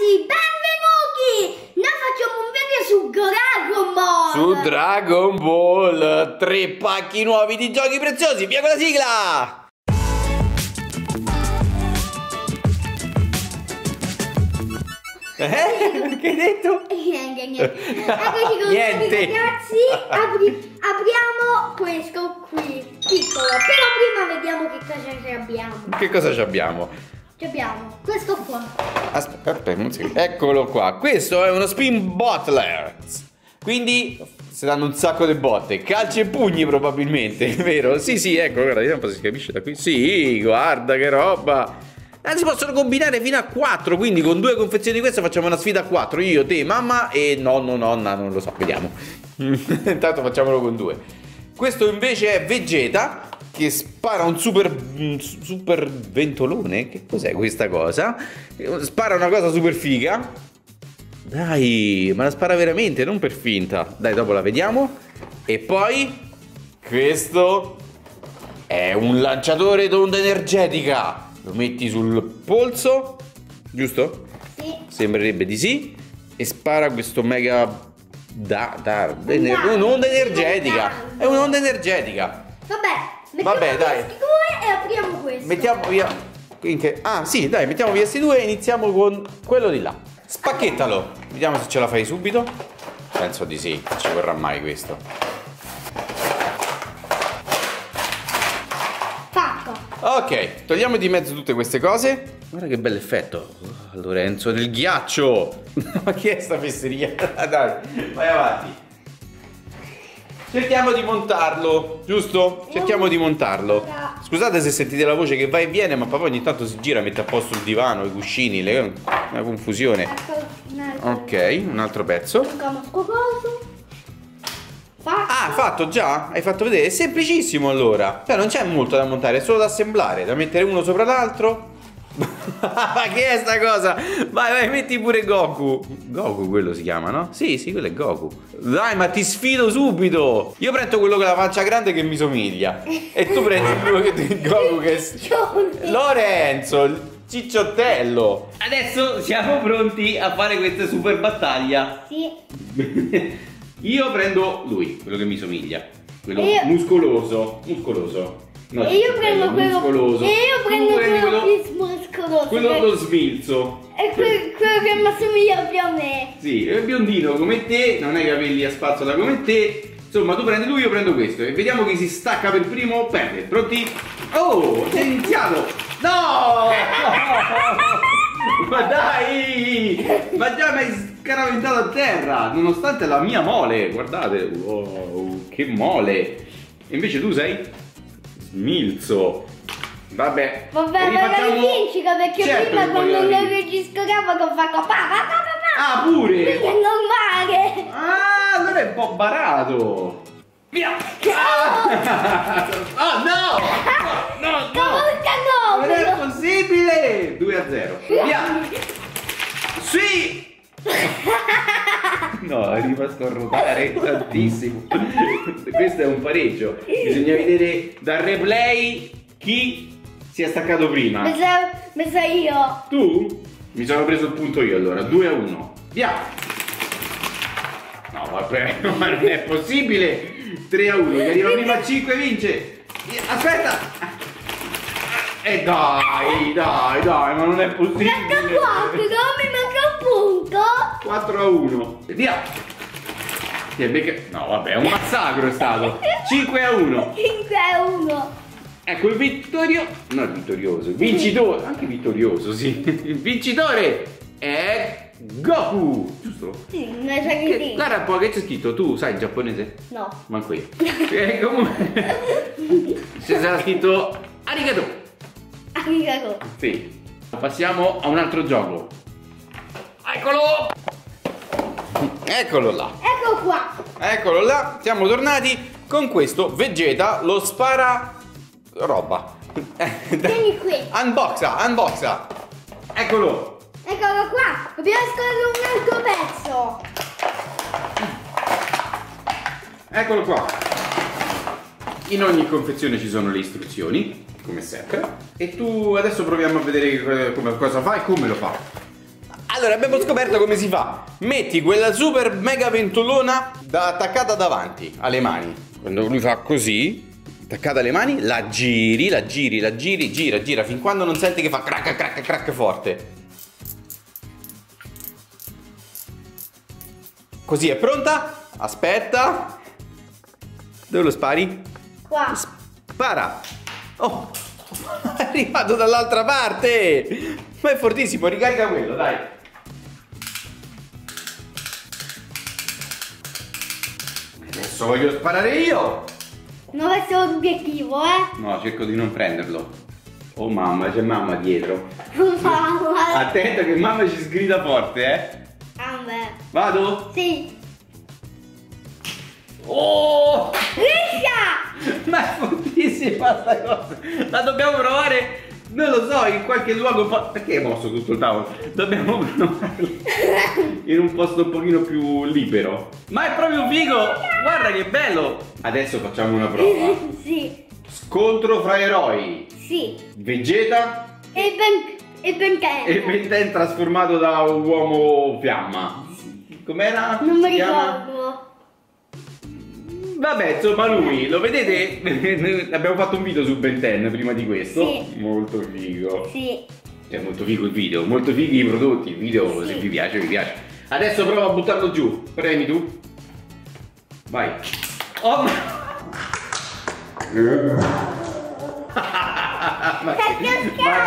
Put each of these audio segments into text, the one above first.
ragazzi, benvenuti! Noi facciamo un video su Dragon Ball! Su Dragon Ball, tre pacchi nuovi di giochi preziosi, via con la sigla! Eh? Che hai detto? Niente, niente. Eccoci con Niente. noi ragazzi, Apri- apriamo questo qui, piccolo, però prima vediamo che cosa ci abbiamo. Che cosa ci abbiamo? Ci abbiamo questo qua. Aspetta, aspetta, Eccolo qua, questo è uno spin bottler. Quindi si danno un sacco di botte, calci e pugni probabilmente, vero? Sì, sì, ecco, guarda, vediamo se si capisce da qui. Sì, guarda che roba. Eh, si possono combinare fino a 4, quindi con due confezioni di queste facciamo una sfida a 4, io, te, mamma e nonno, nonna, non lo so, vediamo. Intanto facciamolo con due. Questo invece è Vegeta che spara un super super ventolone, che cos'è questa cosa? Spara una cosa super figa. Dai, ma la spara veramente, non per finta. Dai, dopo la vediamo. E poi questo è un lanciatore d'onda energetica. Lo metti sul polso, giusto? Sì. Sembrerebbe di sì. E spara questo mega. Da, da, un'onda energetica. È un'onda energetica. Vabbè, Vabbè, dai. questi due e apriamo questo. Mettiamo via. in che- Ah, sì, dai, mettiamo via questi due e iniziamo con quello di là. Spacchettalo. Vediamo se ce la fai subito. Penso di sì, non ci vorrà mai questo. Fatto. Ok, togliamo di mezzo tutte queste cose. Guarda che bell'effetto. Oh, Lorenzo del ghiaccio. Ma che è sta fesseria? Dai, vai avanti. Cerchiamo di montarlo, giusto? Cerchiamo di montarlo. Scusate se sentite la voce che va e viene, ma papà ogni tanto si gira, mette a posto il divano, i cuscini, le- una confusione. Ok, un altro pezzo. Ah, fatto già? Hai fatto vedere? È semplicissimo allora. Cioè non c'è molto da montare, è solo da assemblare, da mettere uno sopra l'altro. Ma che è sta cosa? Vai, vai, metti pure Goku. Goku quello si chiama, no? Sì, sì, quello è Goku. Dai, ma ti sfido subito. Io prendo quello con la faccia grande che mi somiglia. E tu prendi quello che Goku che è... Lorenzo, il cicciottello. Adesso siamo pronti a fare questa super battaglia. Sì. Io prendo lui, quello che mi somiglia. Quello Io- muscoloso. Muscoloso. No, E io prendo quello. muscoloso. E io prendo quello più muscoloso. quello che- lo smilzo. E que- quello che mi assomiglia più a me. Sì, è biondino come te, non hai capelli a spazzola come te. Insomma, tu prendi lui, io prendo questo. E vediamo chi si stacca per primo. Perde. Pronti? Oh, sei iniziato! No! Ma dai! Ma già mi hai scaraventato a terra, nonostante la mia mole. Guardate, wow, che mole. E invece tu sei smilzo. Vabbè. Vabbè, ma rifacciamo- vinci perché Certo prima quando non vincere. registravo che ho fatto pa pa pa pa pa. Ah, pure! Quindi è normale. Ah, allora è un po' barato. Via! Ah, Oh no! No, no! Cavalca Non è 9. possibile! 2 a 0. Via! Sì! No, rimasto a ruotare tantissimo. Questo è un pareggio. Bisogna vedere dal replay chi si è staccato prima. Mi sa, mi sa io. Tu? Mi sono preso il punto io allora, 2 a 1. Via! No, vabbè, ma non è possibile! 3 a 1, chi arriva prima a 5 vince! Aspetta! E dai, dai, dai, ma non è possibile! Manca 4, non mi manca un punto. 4 a 1. Via! Ti è becca- No, vabbè, è un massacro è stato! 5 a 1. 5 a 1. Ecco il vittorio. No, il vittorioso. Il vincitore. Anche vittorioso, sì. Il vincitore è Goku. Giusto? Sì, non sa che Che- guarda un po' che c'è scritto. Tu sai il giapponese? No. Manco io. E comunque. C'è sarà scritto Arigato. Arigato. Sì. Passiamo a un altro gioco. Eccolo! Eccolo là. Ecco qua. Eccolo là. Siamo tornati con questo Vegeta lo spara roba. Vieni qui. Unboxa, unboxa. Eccolo. Eccolo qua. Dobbiamo scorrere un altro pezzo. Eccolo qua. In ogni confezione ci sono le istruzioni, come sempre. E tu adesso proviamo a vedere eh, come- cosa fa e come lo fa. Allora, abbiamo scoperto come si fa. Metti quella super mega ventolona da- attaccata davanti alle mani. Quando lui fa così, attaccata alle mani, la giri, la giri, la giri, gira, gira fin quando non senti che fa crack, crack, crack forte. Così è pronta? Aspetta. Dove lo spari? Qua. Spara! Oh! È arrivato dall'altra parte! Ma è fortissimo, ricarica quello, dai! Adesso voglio sparare io! Non è solo l'obiettivo, eh. No, cerco di non prenderlo. Oh mamma, c'è mamma dietro. Mamma. Attento che mamma ci sgrida forte, eh! Ah, beh. Vado? Sì. Oh! Liscia! Ma è fortissima sta cosa! La dobbiamo provare, non lo so, in qualche luogo. po'- Perché hai mosso tutto il tavolo? Dobbiamo provarla in un posto un pochino più libero. Ma è proprio figo! Guarda che bello! Adesso facciamo una prova. Sì. Scontro fra eroi. Sì. Vegeta E ben... E ben e Ben trasformato da un uomo fiamma. Com'era? Non mi Si chiama? ricordo. Vabbè, insomma, lui, lo vedete? Abbiamo fatto un video su Ben 10 prima di questo. Sì. Molto figo. Sì. È molto figo il video, molto fighi i prodotti. Il video, se Sì. vi piace, vi piace. Adesso prova a buttarlo giù. Premi tu. Vai. Oh, ma... ma, ma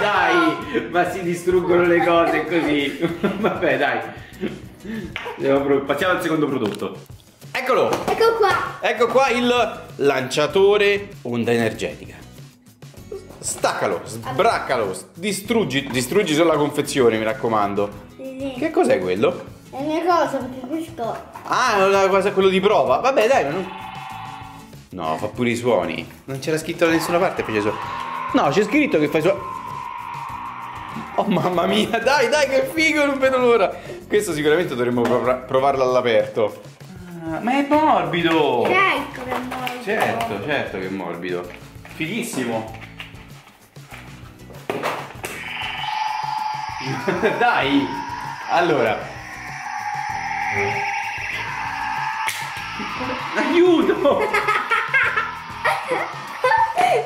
dai, ma si distruggono le cose così. Vabbè, dai. Passiamo al secondo prodotto. Eccolo! Ecco qua. Ecco qua il lanciatore onda energetica. Staccalo, sbraccalo, distruggi, distruggi solo la confezione, mi raccomando. Sì. Che cos'è quello? È una cosa perché questo... Ah, è una cosa, quello di prova. Vabbè, dai, ma non... No, fa pure i suoni. Non c'era scritto da nessuna parte fece suoni. No, c'è scritto che fai suoni. Oh mamma mia, dai, dai, che figo, non vedo l'ora. Questo sicuramente dovremmo prov- provarlo all'aperto. Ah, ma è morbido! Certo che è morto. Certo, certo che è morbido. Fighissimo. Dai. Allora. Aiuto!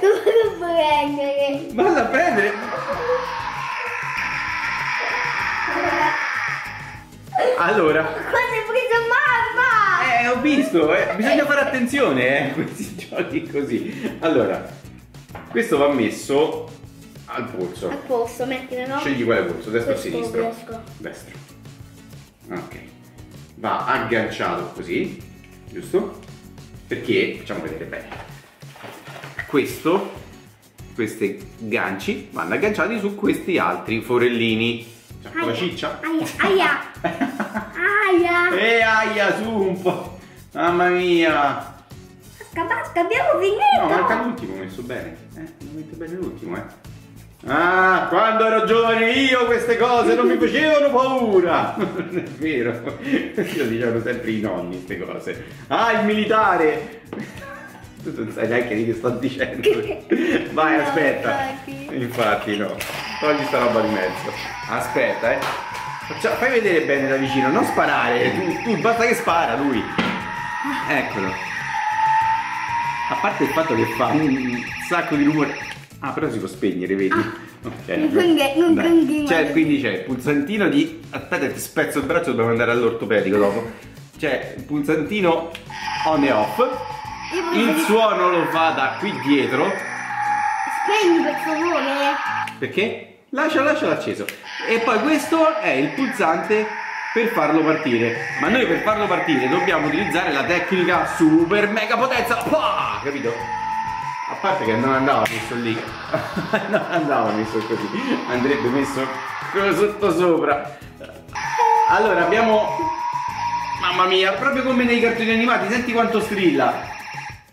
Non prendere. Valla a prendere. Allora. Cosa hai preso mamma? Eh, ho visto, eh. bisogna fare attenzione, eh, a questi giochi così. Allora, questo va messo al polso. A posto, mettilo, no? Scegli quale polso, destro o sinistro? riesco. Destro. Ok. Va agganciato così, giusto? Perché, facciamo vedere bene. Questo, questi ganci vanno agganciati su questi altri forellini. C'è la Aia, ciccia? Aia, aia. Aia. E aia, su un po'. Mamma mia. Basta, basta, abbiamo finito. No, manca l'ultimo, ho messo bene. Eh, ho messo bene l'ultimo, eh. Ah, quando ero giovane io queste cose non mi facevano paura. Non è vero. Lo dicevano sempre i nonni queste cose. Ah, il militare. Tu non sai neanche di che sto dicendo. Vai, No, aspetta. infatti. Infatti no. Togli sta roba di mezzo. Aspetta, eh. Faccia- fai vedere bene da vicino, non sparare. Tu, tu basta che spara lui. Eccolo. A parte il fatto che fa un sacco di rumore. Ah, però si può spegnere, vedi? Ok. Non conge- non Dai. continua. Cioè, quindi c'è il pulsantino di. Aspetta, ti spezzo il braccio, dobbiamo andare all'ortopedico dopo. C'è il pulsantino on e off. Il suono lo fa da qui dietro. Spegni per favore. Perché? Lascia, lascialo acceso. E poi questo è il pulsante per farlo partire. Ma noi per farlo partire dobbiamo utilizzare la tecnica super mega potenza. Pah! Capito? A parte che non andava messo lì. non andava messo così. Andrebbe messo sotto sopra. Allora abbiamo. Mamma mia, proprio come nei cartoni animati, senti quanto strilla.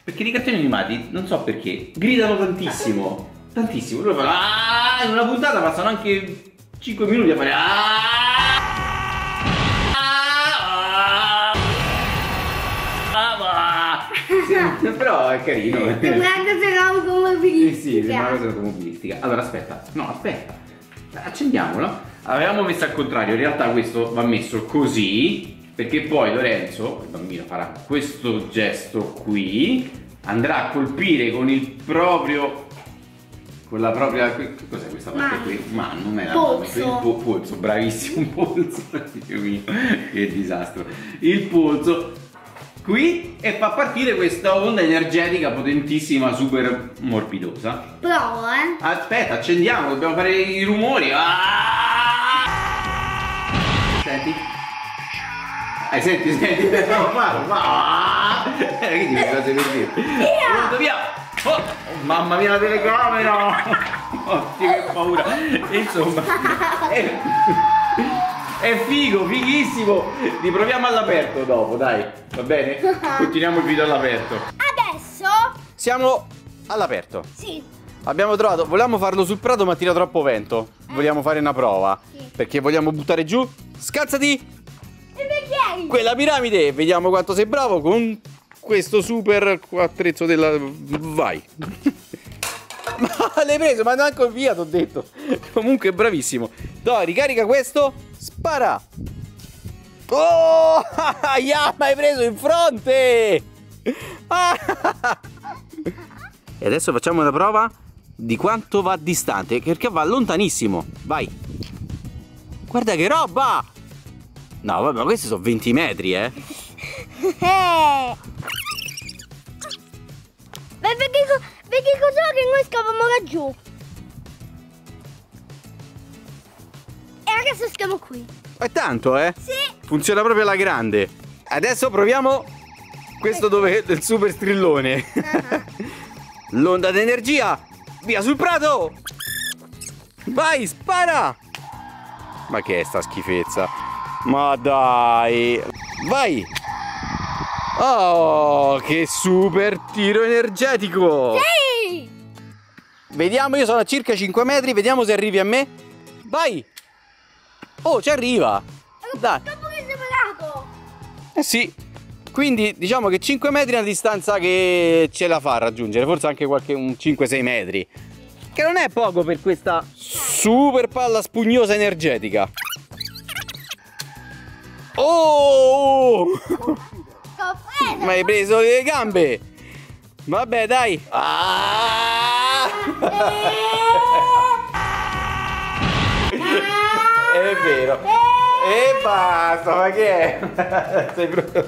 Perché nei cartoni animati, non so perché, gridano tantissimo. Tantissimo. Loro fanno "Ah", in una puntata passano anche 5 minuti a fare "Ah". Ah, ah, ah. Sì, però è carino. Sembra che sarà un Eh come sì, sembra una cosa automobilistica. Allora aspetta, no aspetta. Accendiamolo. avevamo messo al contrario, in realtà questo va messo così, perché poi Lorenzo, il bambino, farà questo gesto qui, andrà a colpire con il proprio con la propria che cos'è questa parte Mano. qui? Ma non è la Polso. po- polso, bravissimo polso. Dio mio, che disastro. Il polso qui e fa partire questa onda energetica potentissima, super morbidosa. Provo, eh. Aspetta, accendiamo, dobbiamo fare i rumori. Ah! Senti? Eh, senti, senti, no, va, va. Eh, che cose per dire? Pronto, via! Oh, mamma mia la telecamera! Oddio che paura! Insomma, è, è figo, fighissimo! Riproviamo all'aperto dopo, dai, va bene? Continuiamo il video all'aperto. Adesso, Siamo all'aperto. sì, Abbiamo trovato, volevamo farlo sul prato ma tira troppo vento. Vogliamo fare una prova. Sì. Perché vogliamo buttare giù. Scalzati i bicchieri. quella piramide vediamo quanto sei bravo con questo super attrezzo della... Vai. ma l'hai preso, ma neanche via, t'ho detto. Comunque bravissimo. Dai, ricarica questo. Spara. Oh, yeah, ma hai preso in fronte. E adesso facciamo una prova di quanto va distante, perché va lontanissimo. Vai. Guarda che roba! No, vabbè, ma questi sono 20 metri, eh. Eh. Ma perché, co- perché cos'è che noi scavamo laggiù? E adesso stiamo qui. È tanto, eh. Sì. Funziona proprio alla grande. Adesso proviamo questo dove del super strillone. L'onda d'energia. Via sul prato. Vai, spara. Ma che è sta schifezza? Ma dai. Vai. Oh, che super tiro energetico. Ehi! Vediamo, io sono a circa 5 metri, vediamo se arrivi a me. Vai. Oh, ci arriva. Dai. Dopo che sei pagato. Eh sì. Quindi diciamo che 5 metri è una distanza che ce la fa a raggiungere, forse anche qualche un 5-6 metri. Che non è poco per questa super palla spugnosa energetica. Oh! Ma hai preso le gambe! Vabbè, dai! Ah! È vero! E basta, ma che è? Sei brutto.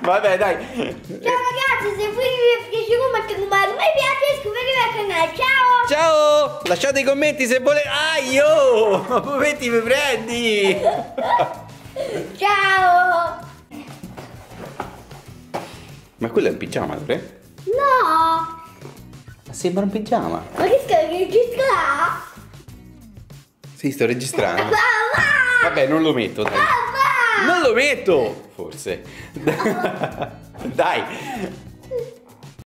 Vabbè, dai. Ciao ragazzi, se vi piaciuto mettete un bel mi piace iscrivetevi al canale. Ciao! Ciao! Lasciate i commenti se volete. Ah, io! Ma povetti mi prendi! Ciao! Ma quello è un pigiama, Lore? No! Ma sembra un pigiama. Ma che stai registrare? Sì, sto registrando. Papà! Vabbè, non lo metto, dai. Papà! Non lo metto! Forse. dai.